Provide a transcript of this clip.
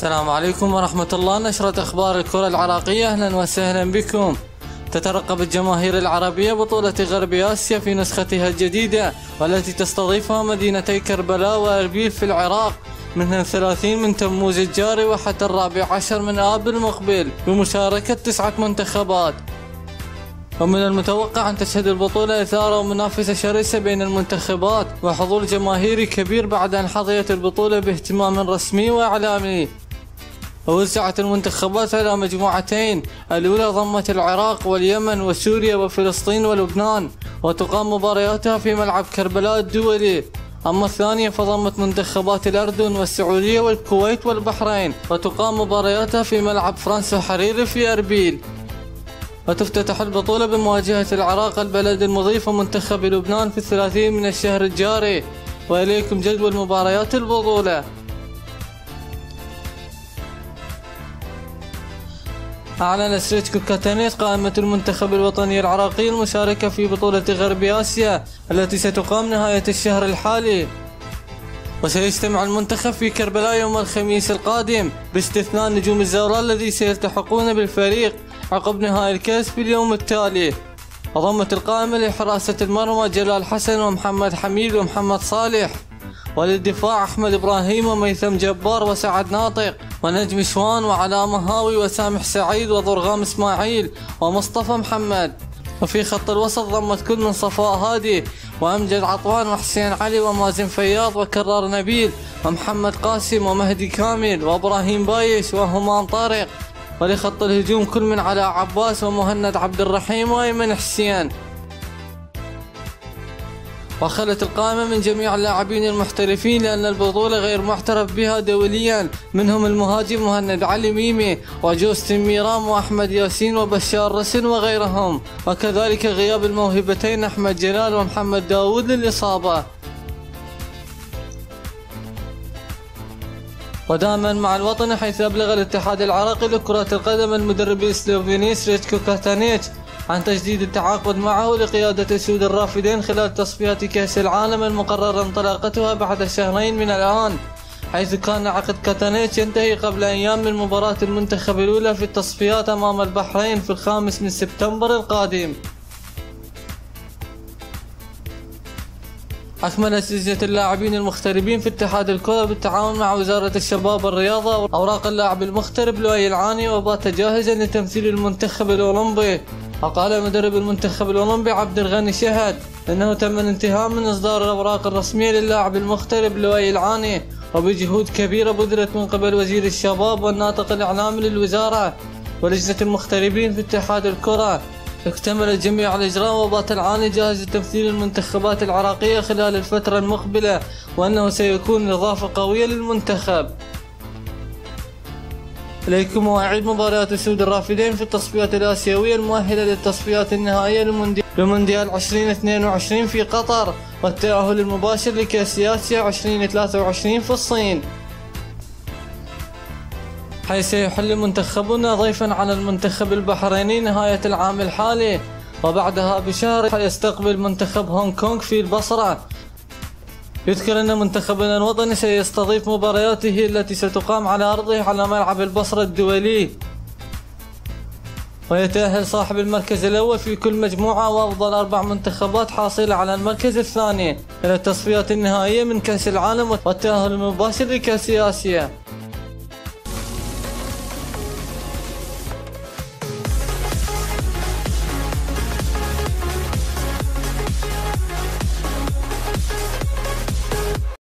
السلام عليكم ورحمة الله. نشرة أخبار الكرة العراقية. أهلا وسهلا بكم. تترقب الجماهير العربية بطولة غرب آسيا في نسختها الجديدة والتي تستضيفها مدينتي كربلاء وأربيل في العراق. من الثلاثين من تموز الجاري وحتى الرابع عشر من آب المقبل بمشاركة تسعة منتخبات. ومن المتوقع أن تشهد البطولة إثارة ومنافسة شرسة بين المنتخبات وحضور جماهيري كبير بعد أن حظيت البطولة باهتمام رسمي وإعلامي. ووزعت المنتخبات على مجموعتين الأولى ضمت العراق واليمن وسوريا وفلسطين ولبنان وتقام مبارياتها في ملعب كربلاء الدولي. أما الثانية فضمت منتخبات الأردن والسعودية والكويت والبحرين وتقام مبارياتها في ملعب فرنسا حريري في أربيل. وتفتتح البطولة بمواجهة العراق البلد المضيف ومنتخب لبنان في الثلاثين من الشهر الجاري. وإليكم جدول مباريات البطولة. أعلن سريتكو كاتانيت قائمة المنتخب الوطني العراقي المشاركة في بطولة غرب آسيا التي ستقام نهاية الشهر الحالي. وسيجتمع المنتخب في كربلاء يوم الخميس القادم باستثناء نجوم الزوراء الذي سيلتحقون بالفريق عقب نهائي الكأس في اليوم التالي. وضمت القائمة لحراسة المرمى جلال حسن ومحمد حميد ومحمد صالح وللدفاع أحمد إبراهيم وميثم جبار وسعد ناطق ونجم شوان وعلاء مهاوي وسامح سعيد وضرغام إسماعيل ومصطفى محمد. وفي خط الوسط ضمت كل من صفاء هادي وأمجد عطوان وحسين علي ومازن فياض وكرار نبيل ومحمد قاسم ومهدي كامل وإبراهيم بايش وهمان طارق. ولخط الهجوم كل من علاء عباس ومهند عبد الرحيم وأيمن حسين. وخلت القائمة من جميع اللاعبين المحترفين لأن البطولة غير محترف بها دوليا. منهم المهاجم مهند علي ميمي وجوستن ميرام وأحمد ياسين وبشار رسن وغيرهم. وكذلك غياب الموهبتين أحمد جلال ومحمد داود للإصابة. ودائما مع الوطن حيث أبلغ الاتحاد العراقي لكرة القدم المدرب السلوفيني سريتكو كاتانيتش عن تجديد التعاقد معه لقيادة أسود الرافدين خلال تصفيات كأس العالم المقرر انطلاقتها بعد شهرين من الآن حيث كان عقد كاتانيتش ينتهي قبل أيام من مباراة المنتخب الأولى في التصفيات أمام البحرين في الخامس من سبتمبر القادم. أكملت لجنة اللاعبين المغتربين في اتحاد الكرة بالتعاون مع وزارة الشباب والرياضة أوراق اللاعب المغترب لؤي العاني وبات جاهزا لتمثيل المنتخب الأولمبي. وقال مدرب المنتخب الأولمبي عبد الغني شهد أنه تم الانتهاء من إصدار الأوراق الرسمية للاعب المغترب لؤي العاني وبجهود كبيرة بذلت من قبل وزير الشباب والناطق الإعلامي للوزارة ولجنة المغتربين في اتحاد الكرة. اكتمل جميع الإجراء وبات العاني جاهز لتمثيل المنتخبات العراقية خلال الفترة المقبلة وأنه سيكون إضافة قوية للمنتخب. إليكم مواعيد مباريات السود الرافدين في التصفيات الآسيوية المؤهلة للتصفيات النهائية لمونديال 2022 في قطر والتأهل المباشر لكأس آسيا 2023 في الصين. حيث يحل منتخبنا ضيفا على المنتخب البحريني نهاية العام الحالي وبعدها بشهر يستقبل منتخب هونغ كونغ في البصرة. يذكر أن منتخبنا الوطني سيستضيف مبارياته التي ستقام على أرضه على ملعب البصرة الدولي. ويتأهل صاحب المركز الأول في كل مجموعة وأفضل أربع منتخبات حاصلة على المركز الثاني. إلى التصفيات النهائية من كأس العالم والتأهل المباشر لكأس آسيا.